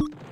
you